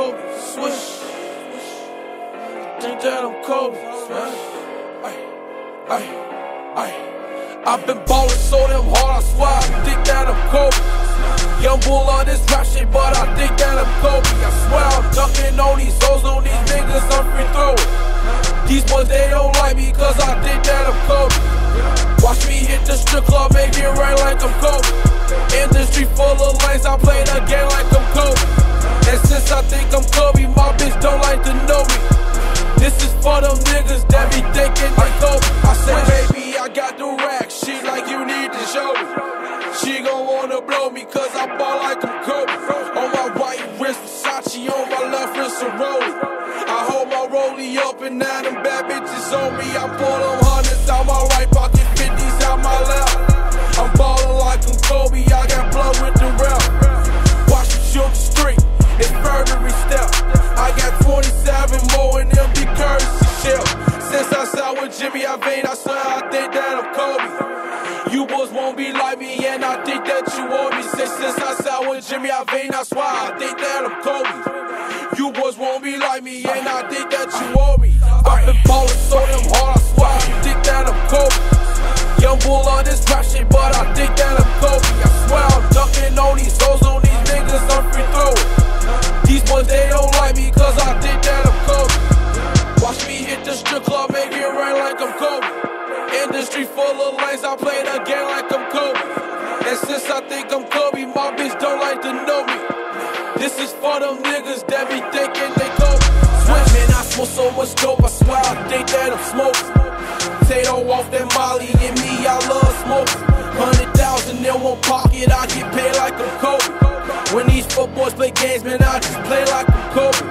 Kobe, swish. Think that I'm Kobe, smash. I've been ballin' so damn hard, I swear I think that I'm Kobe. Young bull on this rap shit, but I think that I'm Kobe. I swear I'm dunking on these hoes, on these niggas, I'm free throwing. These boys, they don't like me, cause I think that I'm Kobe. Watch me hit the strip club, make it rain like I'm Kobe. Industry full of lanes, I play the game be thinking they Kobe. I say, baby, I got the rack. She like you need to show me. She gon' wanna blow me cause I ball like I'm Kobe. On my white wrist, Versace, on my left wrist, a Rollie. I hold my Rollie up and now them bad bitches on me. I pull them hundreds my sat with Jimmy Iovine, I swear I think that I'm Kobe. You boys won't be like me, and I think that you want me. Since, since I sat with Jimmy Iovine, I swear I think that I'm Kobe. You boys won't be like me, and I think that you want me. I play the game like I'm Kobe. And since I think I'm Kobe, my bitch don't like to know me. This is for them niggas that be thinking they Kobe. Switch, man, I smoke so much dope, I swear I think that I'm smoking. Tato off that Molly and me, I love smoking. Hundred thousand in one pocket, I get paid like I'm Kobe. When these footboys play games, man, I just play like I'm Kobe.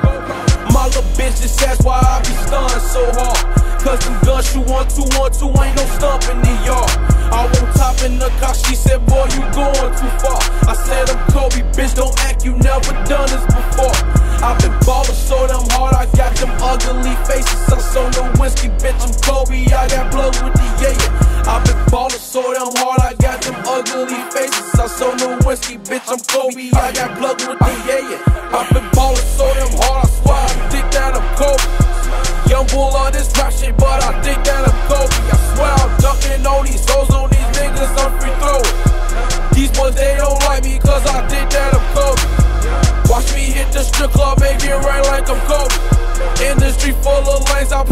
My little bitch just asked why I be stunned so hard. Cause them guns you want to, want to, ain't no stump in the yard. I won't top in the car, she said, boy, you going too far. I said, I'm Kobe, bitch, don't act, you never done this before. I've been ballin' so damn hard, I got them ugly faces. I'm no whiskey, bitch, I'm Kobe, I got blood with the yeah. I've been ballin' so damn hard, I got them ugly faces. I'm no whiskey, bitch, I'm Kobe, I got blood with the yeah. I've been ballin' so damn hard, I swear I think that I'm Kobe. Young bull on this shit, but I think that I'm Kobe. I swear I'm dunking on these hoes, on these niggas, I'm free throw. These boys, they don't like me, cause I think that I'm Kobe. Watch me hit the strip club, make it rain like I'm Kobe. Industry full of lanes, I